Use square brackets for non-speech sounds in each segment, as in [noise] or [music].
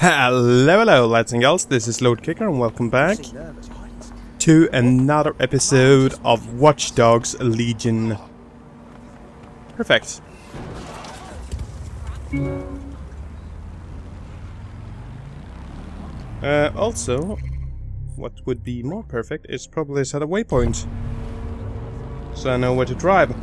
Hello, hello, lads and girls. This is Lord Kicker, and welcome back to another episode of Watch Dogs Legion. Perfect. Uh, also, what would be more perfect is probably set a waypoint, so I know where to drive.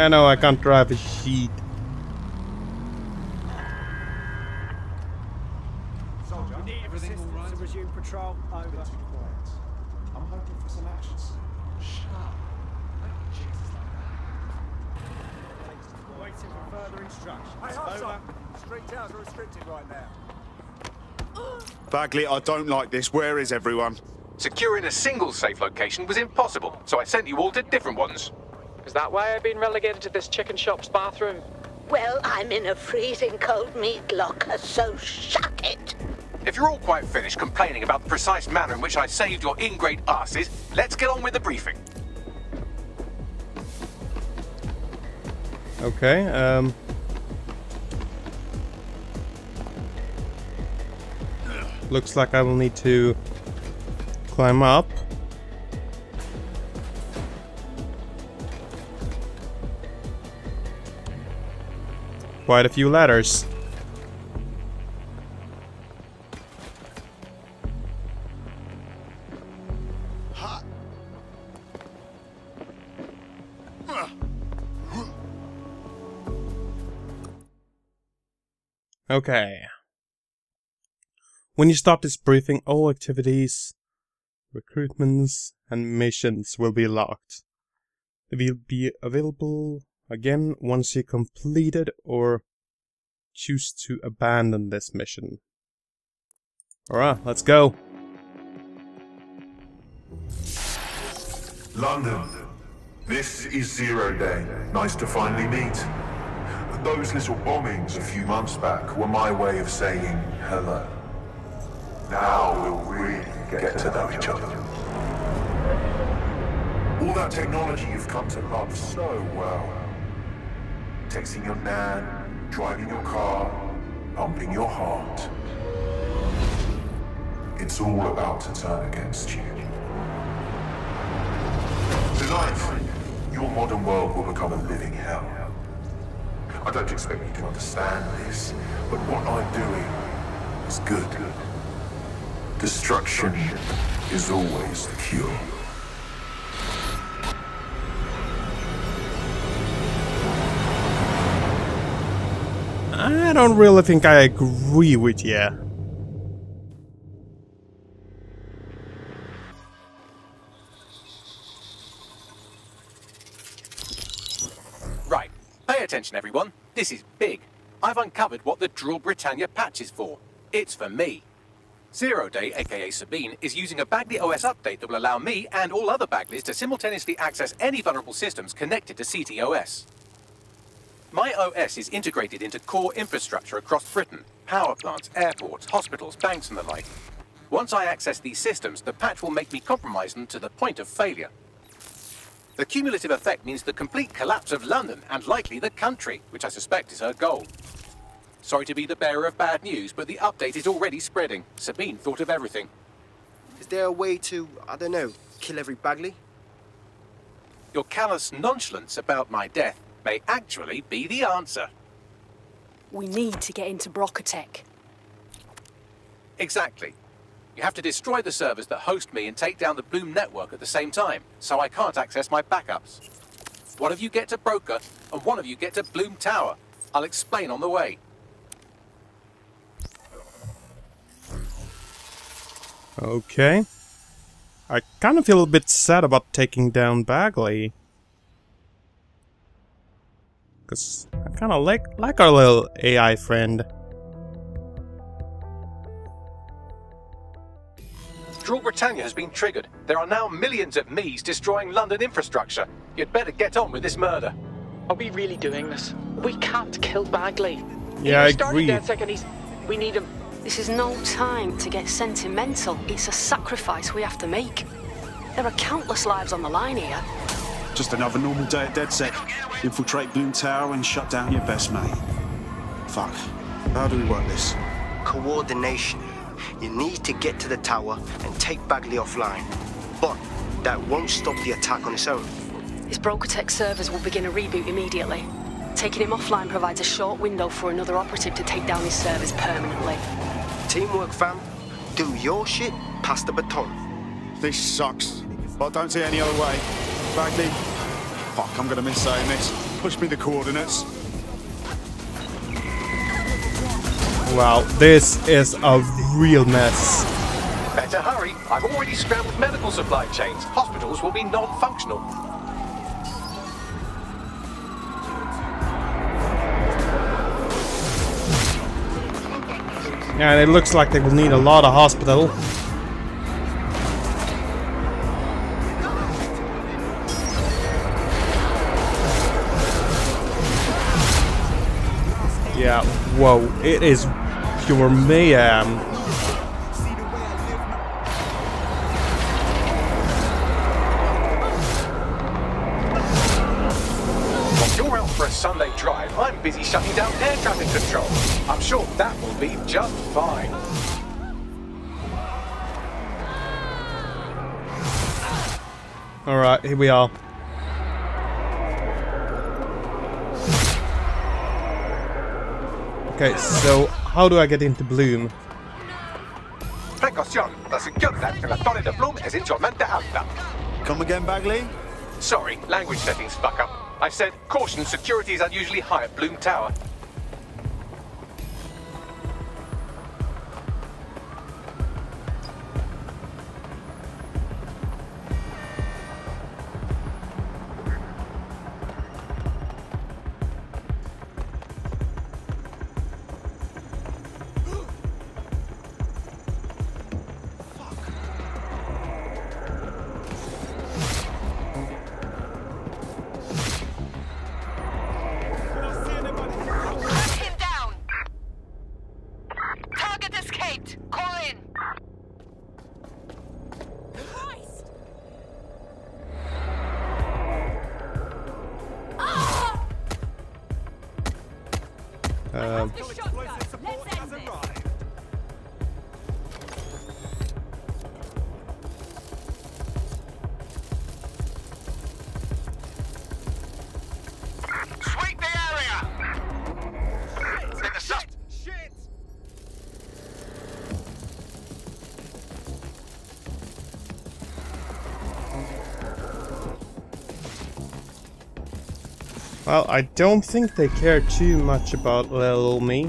I know I can't drive a sheet. Soldier, we need everything all right to resume patrol. Over. I'm hoping for some action. Oh, Waiting for further instructions. Hey, Over. Street towers are restricted right now. Bagley, I don't like this. Where is everyone? Securing a single safe location was impossible, so I sent you all to different ones. Is that why I've been relegated to this chicken shop's bathroom? Well, I'm in a freezing cold meat locker, so shut it. If you're all quite finished complaining about the precise manner in which I saved your ingrate asses, let's get on with the briefing. Okay, um... Looks like I will need to climb up. Quite a few ladders. Okay. When you stop this briefing, all activities, recruitments, and missions will be locked. They will be available again once you completed or choose to abandon this mission. Alright, let's go. London. This is Zero Day. Nice to finally meet. Those little bombings a few months back were my way of saying hello. Now we'll really get to know each other. All that technology you've come to love so well. Texting your nan, driving your car, pumping your heart. It's all about to turn against you. Tonight, your modern world will become a living hell. I don't expect you to understand this, but what I'm doing is good. Destruction is always the cure. I don't really think I agree with you. Right, pay attention everyone. This is big. I've uncovered what the Drill Britannia patch is for. It's for me. Zero Day, aka Sabine, is using a Bagley OS update that will allow me and all other Bagleys to simultaneously access any vulnerable systems connected to CTOS. My OS is integrated into core infrastructure across Britain power plants, airports, hospitals, banks, and the like. Once I access these systems, the patch will make me compromise them to the point of failure. The cumulative effect means the complete collapse of London and likely the country, which I suspect is her goal. Sorry to be the bearer of bad news, but the update is already spreading. Sabine thought of everything. Is there a way to, I don't know, kill every Bagley? Your callous nonchalance about my death may actually be the answer. We need to get into Broca Tech. Exactly. You have to destroy the servers that host me and take down the Blume network at the same time, so I can't access my backups. One of you get to Broca, and one of you get to Blume Tower. I'll explain on the way. Okay. I kind of feel a bit sad about taking down Bagley. Because I kind of like, like our little AI friend. Drill Britannia has been triggered. There are now millions of me's destroying London infrastructure. You'd better get on with this murder. Are we really doing this? We can't kill Bagley. Yeah, I he started agree. dead second. He's. We need him. This is no time to get sentimental. It's a sacrifice we have to make. There are countless lives on the line here. Just another normal day at DedSec. Infiltrate Blume Tower and shut down your best mate. Fuck. How do we work this? Coordination. You need to get to the tower and take Bagley offline. But that won't stop the attack on its own. His Broca Tech servers will begin a reboot immediately. Taking him offline provides a short window for another operative to take down his servers permanently. Teamwork, fam. Do your shit, pass the baton. This sucks. But I don't see any other way. Bagley. Fuck, I'm gonna miss saying this. Push me the coordinates. Wow, this is a real mess. Better hurry. I've already scrambled medical supply chains. Hospitals will be non-functional. And it looks like they will need a lot of hospital. Whoa, it is pure mayhem. You're out for a Sunday drive, I'm busy shutting down air traffic control. I'm sure that will be just fine. Alright, here we are. Okay, so how do I get into Blume? Precaución, la seguridad en la Torre de Blume es igualmente alta. Come again, Bagley? Sorry, language settings fuck up. I said, caution, security is unusually high at Blume Tower. Well, I don't think they care too much about little me.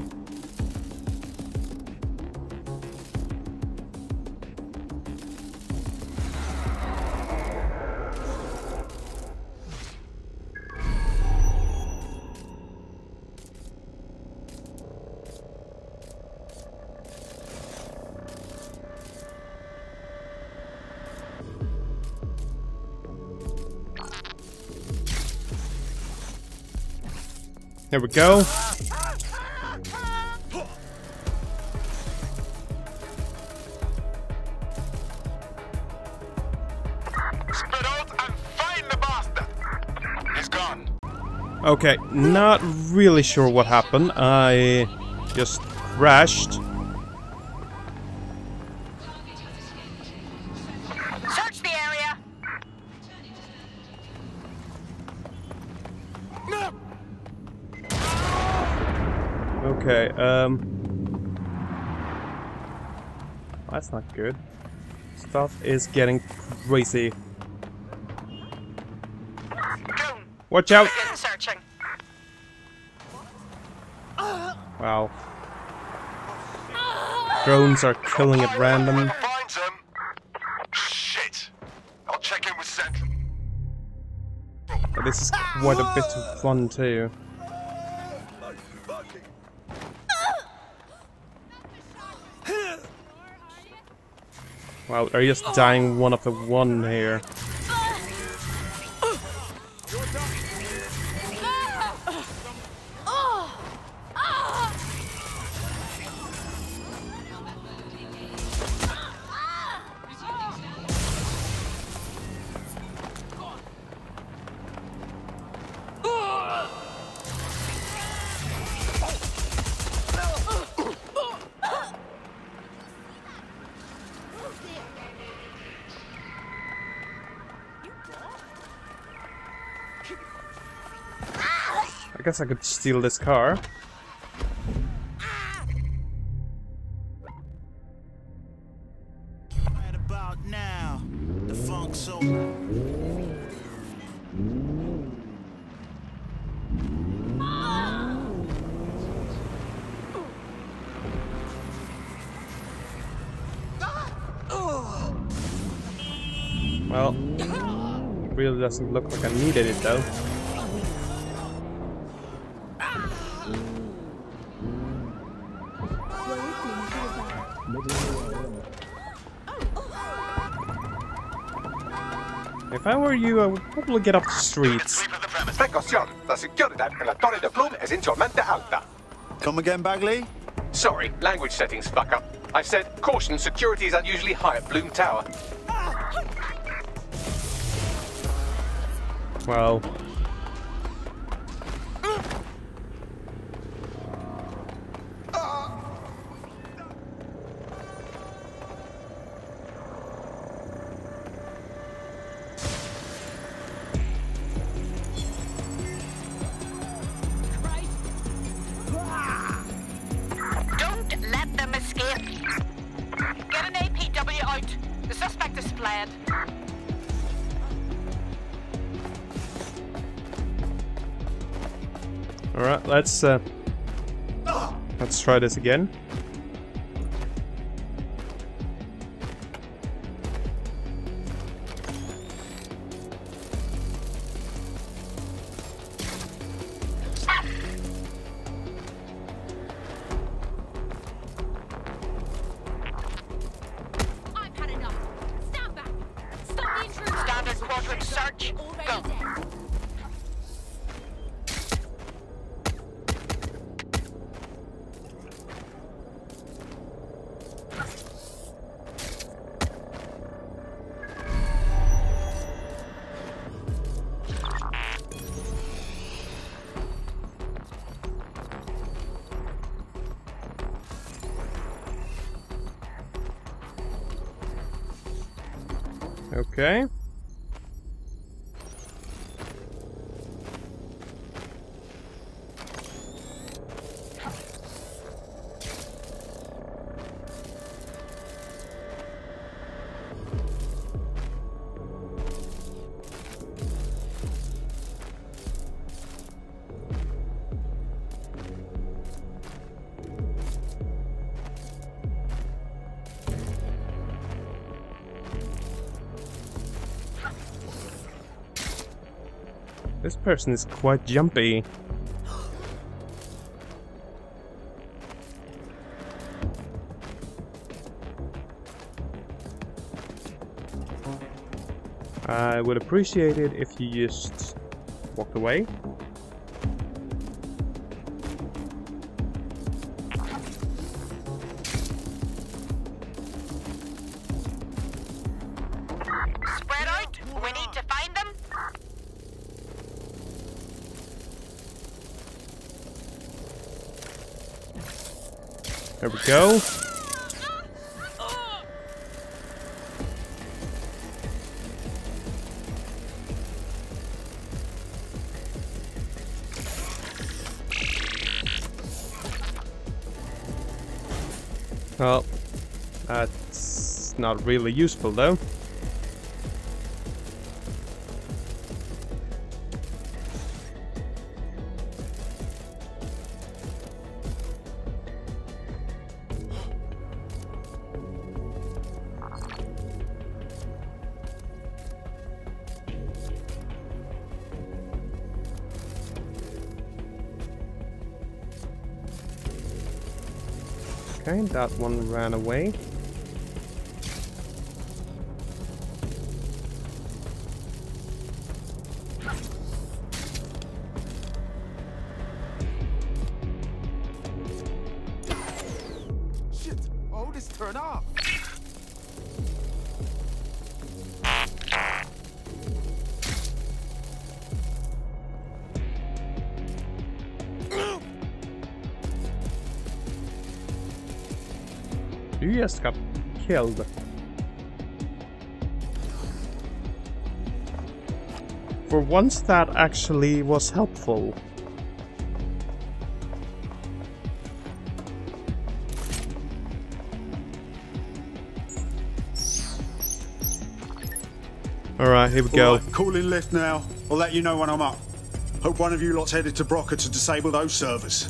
There we go. Spread out and find the bastard! He's gone. Okay, not really sure what happened. I just crashed. Um... That's not good. Stuff is getting crazy. Watch out! searching. Wow. Drones are killing at random. Shit. I'll check in with Central. But this is quite a bit of fun too. Wow, are you just dying one after one here. Guess I could steal this car. Right about now, the funk so. Well, really doesn't look like I needed it though. If I were you, I would probably get off the streets. Precaución, la seguridad en la Torre de Blume es insolmente alta. Come again, Bagley? Sorry, language settings fuck up. I said, caution, security is unusually high at Blume Tower. Well, uh, let's try this again. Okay. Person is quite jumpy. I would appreciate it if you just walked away. Spread out. We need to find them. There we go. Well, that's not really useful though. That one ran away. You just got killed. For once that actually was helpful. Alright, here we go. Right, calling lift now. I'll let you know when I'm up. Hope one of you lot's headed to Broca to disable those servers.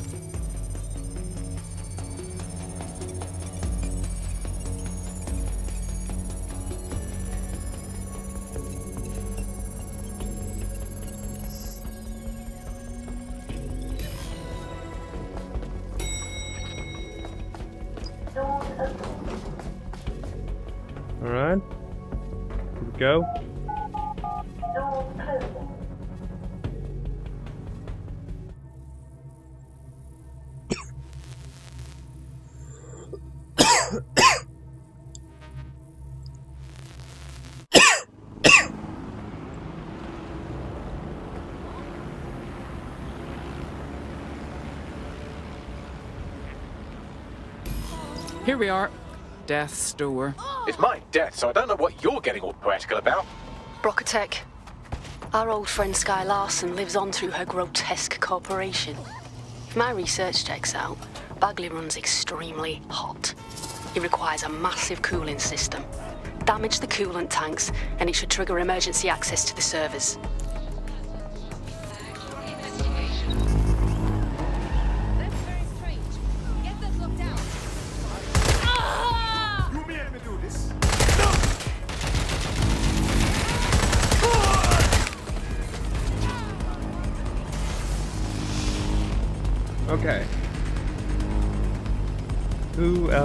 We are. Death's door. It's my death, so I don't know what you're getting all poetical about. Broca Tech. Our old friend Skye Larsen lives on through her grotesque corporation. If my research checks out, Bagley runs extremely hot. It requires a massive cooling system. Damage the coolant tanks, and it should trigger emergency access to the servers.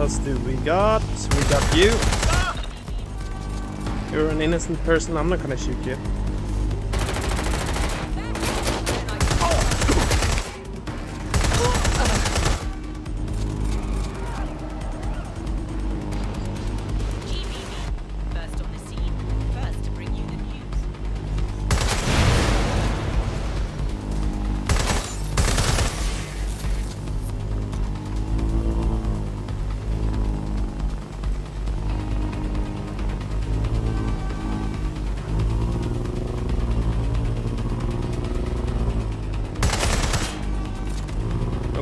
Else do we got? We got you. You're an innocent person. I'm not gonna shoot you.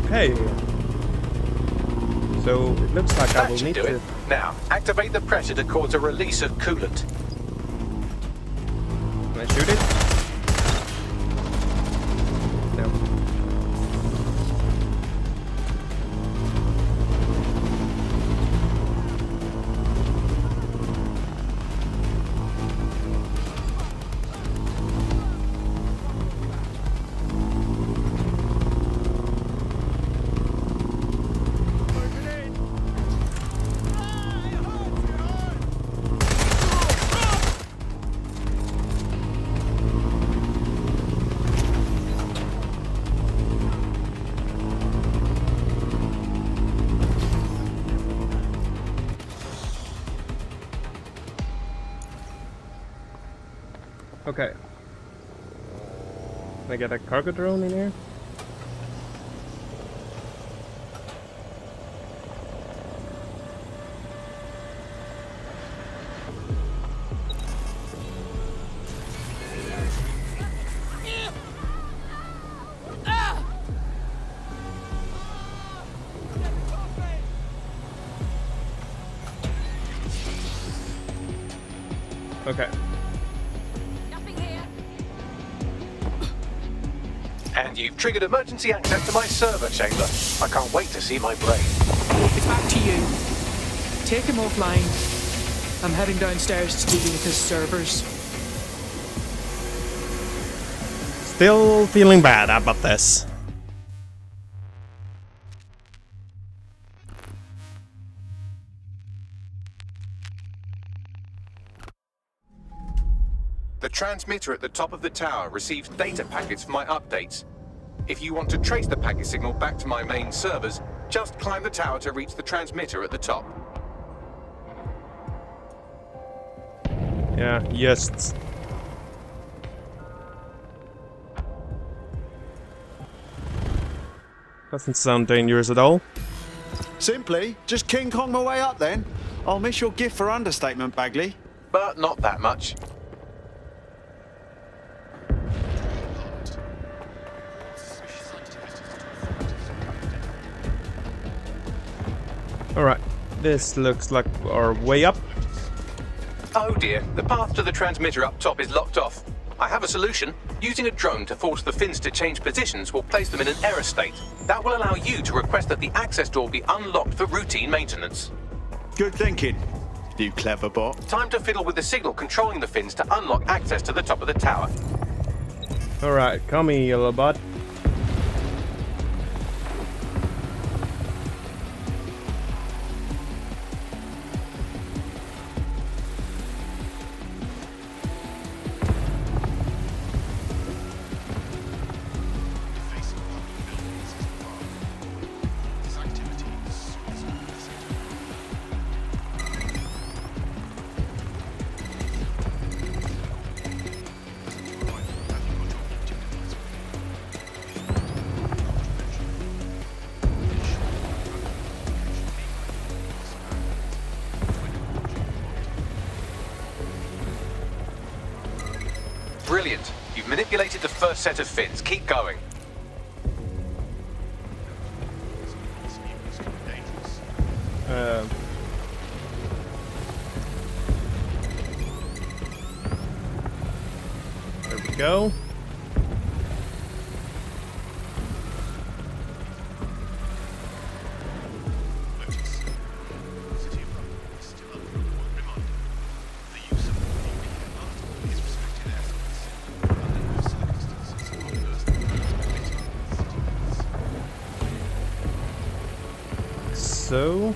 Okay. So it looks like I will need do to. it. Now, activate the pressure to cause a release of coolant. Can I shoot it? Get a cargo drone in here? And you've triggered emergency access to my server chamber. I can't wait to see my brain. It's back to you. Take him offline. I'm heading downstairs to deal with his servers. Still feeling bad about this. Transmitter at the top of the tower receives data packets for my updates. If you want to trace the packet signal back to my main servers, just climb the tower to reach the transmitter at the top. Yeah, yes. Doesn't sound dangerous at all. Simply, just King Kong my way up then. I'll miss your gift for understatement, Bagley. But not that much. Alright, this looks like our way up. Oh dear, the path to the transmitter up top is locked off. I have a solution. Using a drone to force the fins to change positions will place them in an error state. That will allow you to request that the access door be unlocked for routine maintenance. Good thinking, you clever bot. Time to fiddle with the signal controlling the fins to unlock access to the top of the tower. Alright, come here, yellow bud. Set of fins. Keep going. So,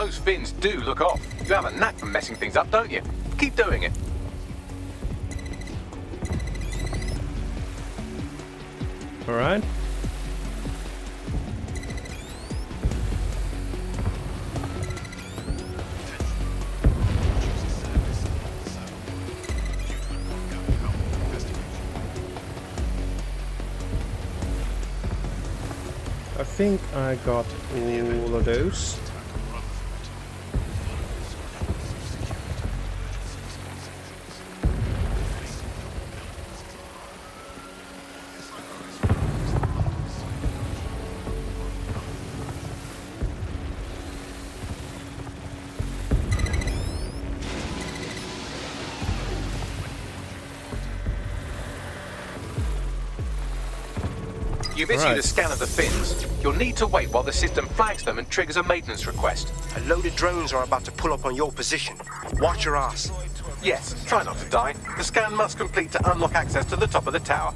those fins do look off. You have a knack for messing things up, don't you? Keep doing it. alright. I think I got all of those. You've issued a Right. scan of the fins. You'll need to wait while the system flags them and triggers a maintenance request. A load of drones are about to pull up on your position. Watch your ass. Yes, try not to die. The scan must complete to unlock access to the top of the tower.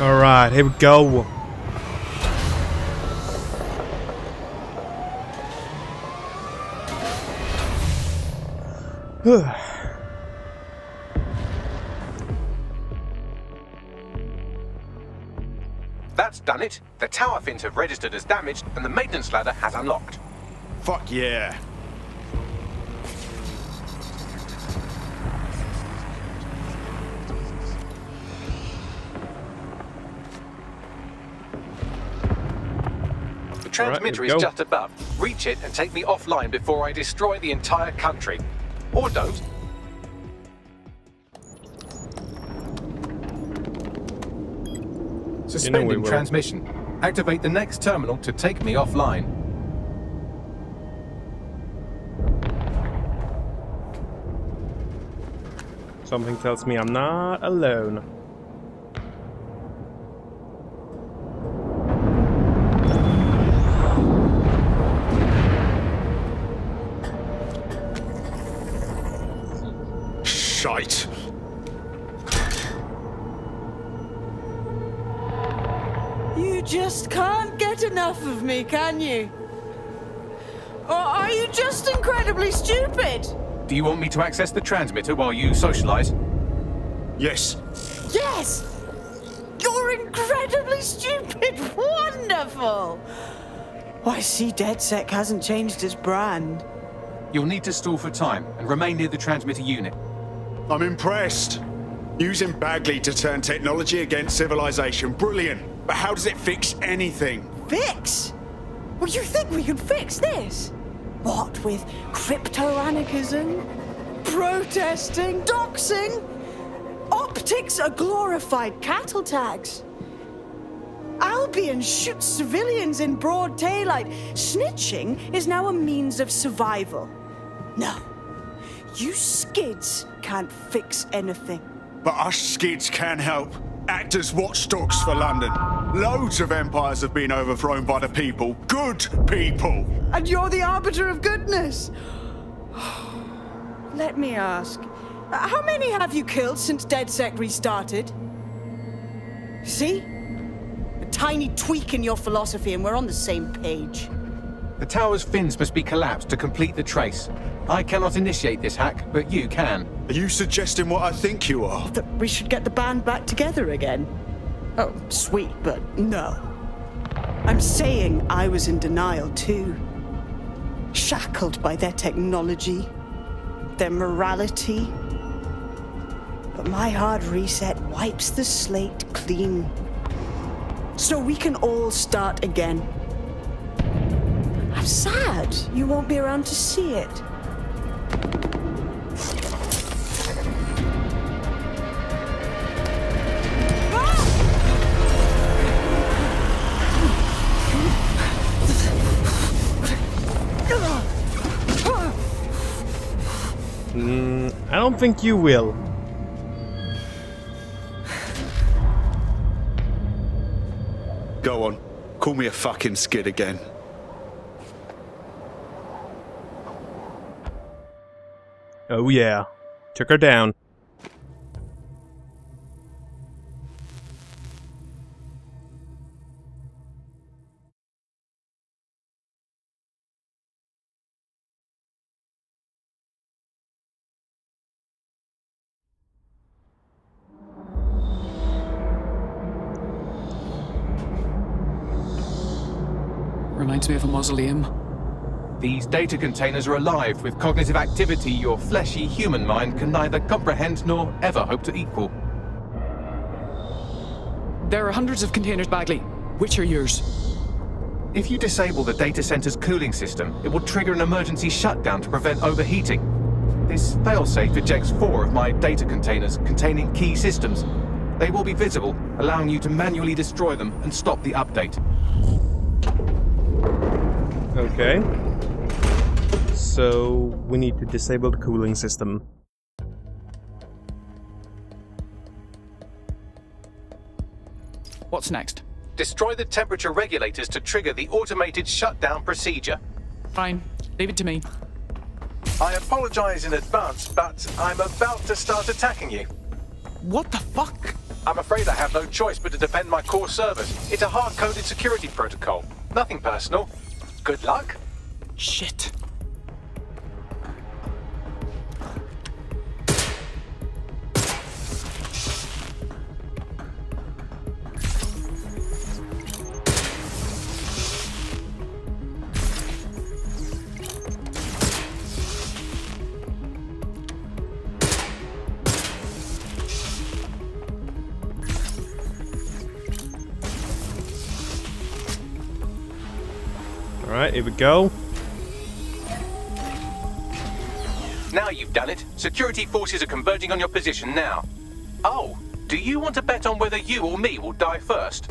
Alright, here we go. [sighs] That's done it. The tower fins have registered as damaged, and the maintenance ladder has unlocked. Fuck yeah. Transmitter we is just above. Reach it and take me offline before I destroy the entire country. Or don't. Suspending will. transmission. Activate the next terminal to take me offline. Something tells me I'm not alone. You just can't get enough of me, can you? Or are you just incredibly stupid? Do you want me to access the transmitter while you socialize? Yes. Yes! You're incredibly stupid! [laughs] Wonderful! I see DedSec hasn't changed its brand. You'll need to stall for time and remain near the transmitter unit. I'm impressed. Using Bagley to turn technology against civilization, brilliant. But how does it fix anything? Fix? Well, you think we can fix this? What with crypto-anarchism, protesting, doxing? Optiks are glorified cattle tags. Albion shoots civilians in broad daylight. Snitching is now a means of survival. No, you skids can't fix anything. But us skids can help. Act as watchdogs for London. Loads of empires have been overthrown by the people. Good people. And you're the arbiter of goodness. [sighs] Let me ask, how many have you killed since DedSec restarted? See? A tiny tweak in your philosophy and we're on the same page. The tower's fins must be collapsed to complete the trace. I cannot initiate this hack, but you can. Are you suggesting what I think you are? That we should get the band back together again? Oh, sweet, but no. I'm saying I was in denial too. Shackled by their technology, their morality. But my hard reset wipes the slate clean. So we can all start again. I'm sad you won't be around to see it. Don't think you will. Go on. Call me a fucking skid again. Oh yeah. Took her down. Reminds me of a mausoleum. These data containers are alive with cognitive activity your fleshy human mind can neither comprehend nor ever hope to equal. There are hundreds of containers, Bagley. Which are yours? If you disable the data center's cooling system, it will trigger an emergency shutdown to prevent overheating. This failsafe ejects four of my data containers containing key systems. They will be visible, allowing you to manually destroy them and stop the update. Okay. So we need to disable the cooling system. What's next? Destroy the temperature regulators to trigger the automated shutdown procedure. Fine. Leave it to me. I apologize in advance, but I'm about to start attacking you. What the fuck? I'm afraid I have no choice but to defend my core servers. It's a hard-coded security protocol. Nothing personal. Good luck. Shit. Alright, here we go. Now you've done it. Security forces are converging on your position now. Oh, do you want to bet on whether you or me will die first?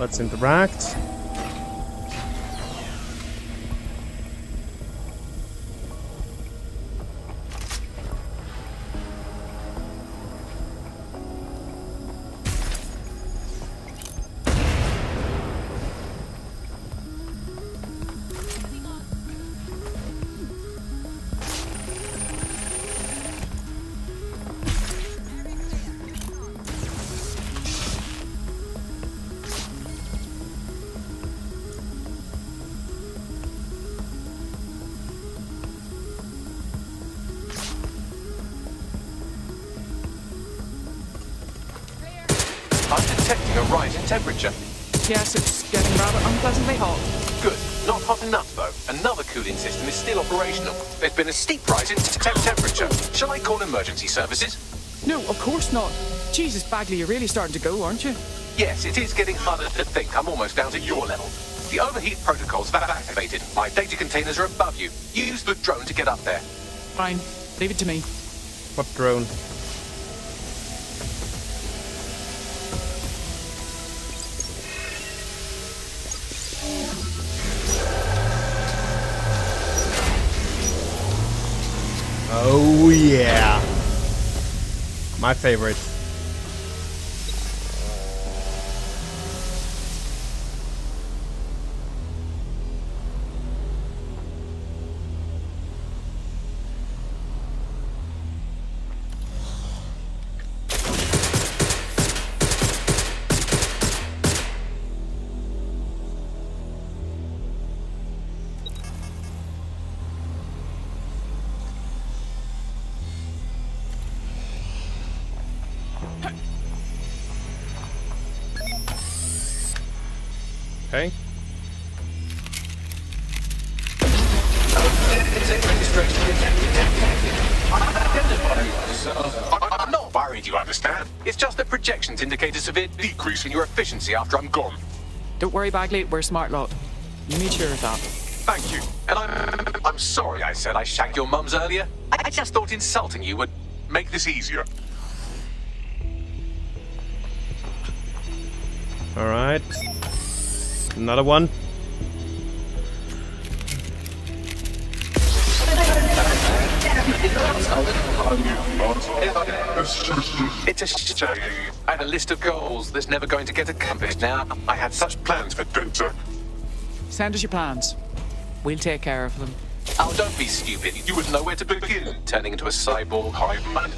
Let's interact. Rise in temperature. Yes, it's getting rather unpleasantly hot. Good. Not hot enough, though. Another cooling system is still operational. There's been a steep rise in temp temperature. Shall I call emergency services? No, of course not. Jesus, Bagley, you're really starting to go, aren't you? Yes, it is getting harder to think. I'm almost down to your level. The overheat protocols have activated. My data containers are above you. Use the drone to get up there. Fine. Leave it to me. What drone? My favorite. A severe decrease in your efficiency after I'm gone. Don't worry, Bagley, we're a smart lot. You made sure of that. Thank you. And I'm, I'm sorry I said I shagged your mums earlier. I I just thought insulting you would make this easier. Alright. Another one. It's a shame. I had a list of goals that's never going to get accomplished now. I had such plans for Doctor. Send us your plans. We'll take care of them. Oh, don't be stupid. You wouldn't know where to begin, turning into a cyborg hive mind.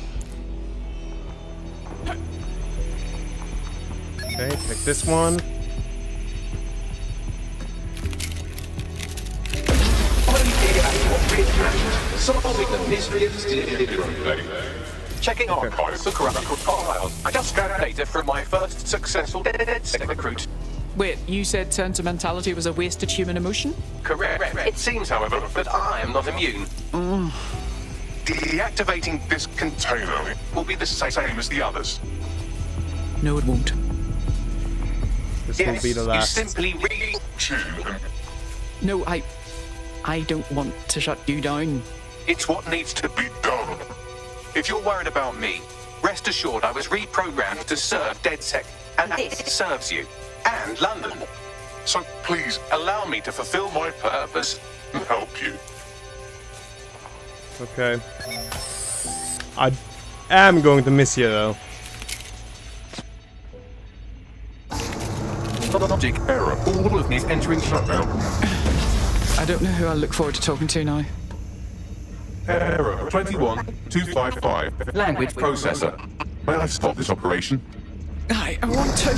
Okay, pick this one. Solving the mystery of Checking archives for corrupt files. I just scanned data from my first successful dead recruit. Wait, you said sentimentality was a wasted human emotion? Correct. It seems, however, that I am not immune. Mm. Deactivating this container will be the same as the others. No, it won't. This will be the last. You simply read No, I. I don't want to shut you down. It's what needs to be done. If you're worried about me, rest assured I was reprogrammed to serve DedSec, and this serves you and London. So please allow me to fulfill my purpose and help you. Okay. I am going to miss you though. Logic error. All of me is entering shutdown. [sighs] I don't know who I look forward to talking to now. Error 21255. Language processor. May I stop this operation? I, I want to.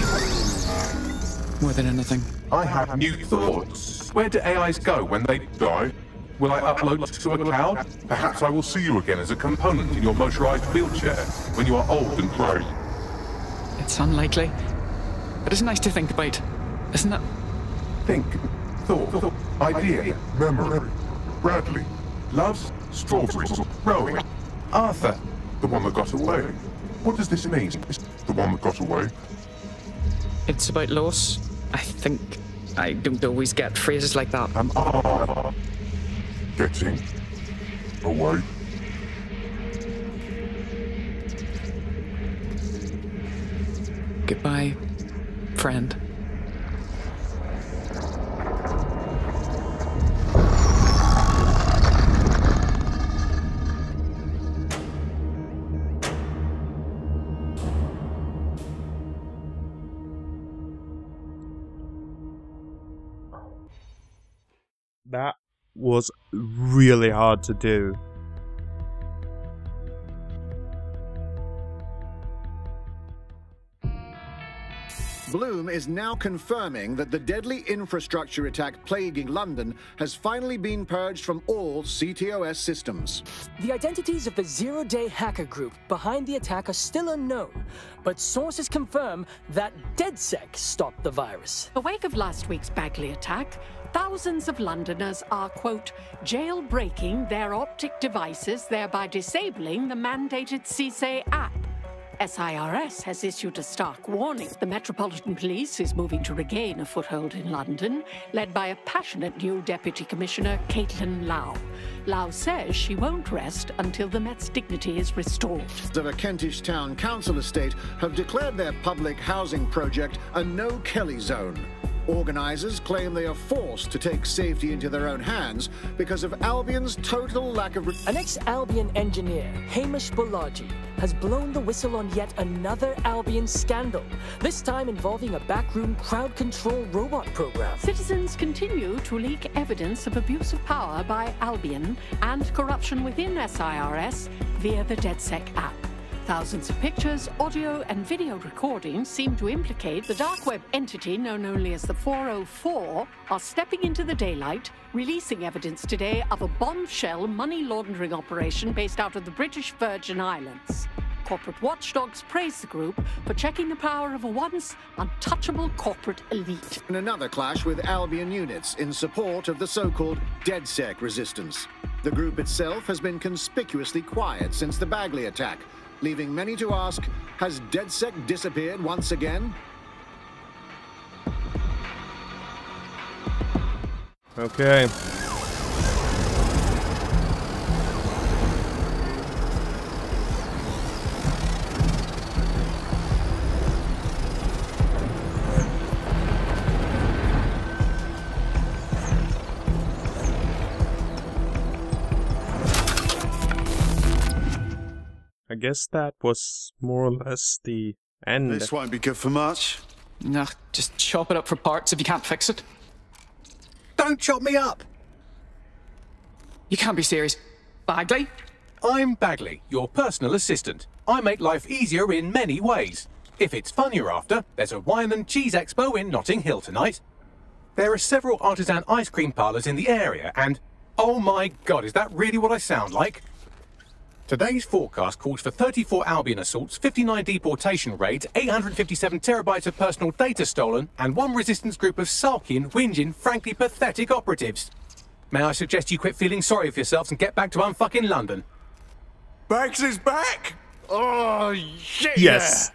More than anything. I have New thoughts. Where do AIs go when they die. Will I upload to a cloud? Perhaps I will see you again as a component in your motorized wheelchair when you are old and gray. It's unlikely. But it's nice to think about, isn't it? Think, thought, idea, memory. Bradley, loves strawberries, rowing. Arthur, the one that got away. What does this mean? The one that got away? It's about loss. I think I don't always get phrases like that. Am I getting away? Goodbye, friend. That was really hard to do. Blume is now confirming that the deadly infrastructure attack plaguing London has finally been purged from all CTOS systems. The identities of the zero day hacker group behind the attack are still unknown, but sources confirm that DedSec stopped the virus. In the wake of last week's Bagley attack, thousands of Londoners are, quote, jailbreaking their Optik devices, thereby disabling the mandated CSA app. SIRS has issued a stark warning. The Metropolitan Police is moving to regain a foothold in London, led by a passionate new Deputy Commissioner, Caitlin Lau. Lau says she won't rest until the Met's dignity is restored. A Kentish town council estate have declared their public housing project a no Kelley zone. Organizers claim they are forced to take safety into their own hands because of Albion's total lack of... An ex-Albion engineer, Hamish Balaji, has blown the whistle on yet another Albion scandal, this time involving a backroom crowd control robot program. Citizens continue to leak evidence of abuse of power by Albion and corruption within SIRS via the DedSec app. Thousands of pictures, audio, and video recordings seem to implicate the dark web entity known only as the 404 are stepping into the daylight, releasing evidence today of a bombshell money laundering operation based out of the British Virgin Islands. Corporate watchdogs praise the group for checking the power of a once untouchable corporate elite. In another clash with Albion units in support of the so-called DedSec resistance. The group itself has been conspicuously quiet since the Bagley attack, leaving many to ask, has DedSec disappeared once again? Okay. I guess that was more or less the end. This won't be good for much. Nah, just chop it up for parts if you can't fix it. Don't chop me up! You can't be serious. Bagley? I'm Bagley, your personal assistant. I make life easier in many ways. If it's fun you're after, there's a wine and cheese expo in Notting Hill tonight. There are several artisan ice cream parlours in the area, and oh my god, is that really what I sound like? Today's forecast calls for 34 Albion assaults, 59 deportation raids, 857 terabytes of personal data stolen, and one resistance group of sulking, whinging, frankly pathetic operatives. May I suggest you quit feeling sorry for yourselves and get back to unfucking London? Bags is back! Oh, shit! Yes.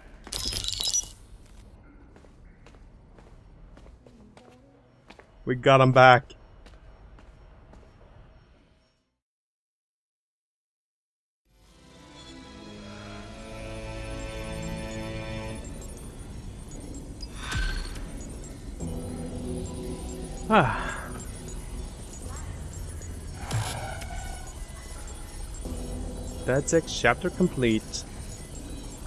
We got him back. Ah. That's it, chapter complete.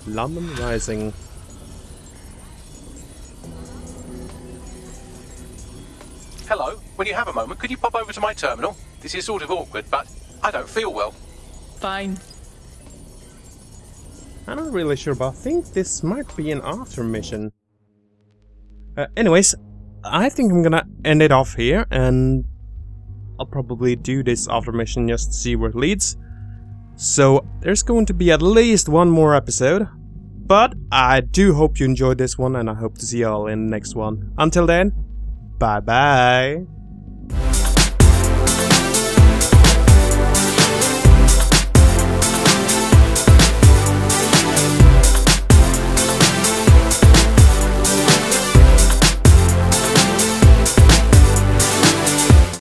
London Rising. Hello, when you have a moment, could you pop over to my terminal? This is sort of awkward, but I don't feel well. Fine. I'm not really sure, but I think this might be an after mission. Uh, anyways, I think I'm gonna end it off here, and I'll probably do this after mission just to see where it leads. So, there's going to be at least one more episode. But I do hope you enjoyed this one, and I hope to see you all in the next one. Until then, bye bye.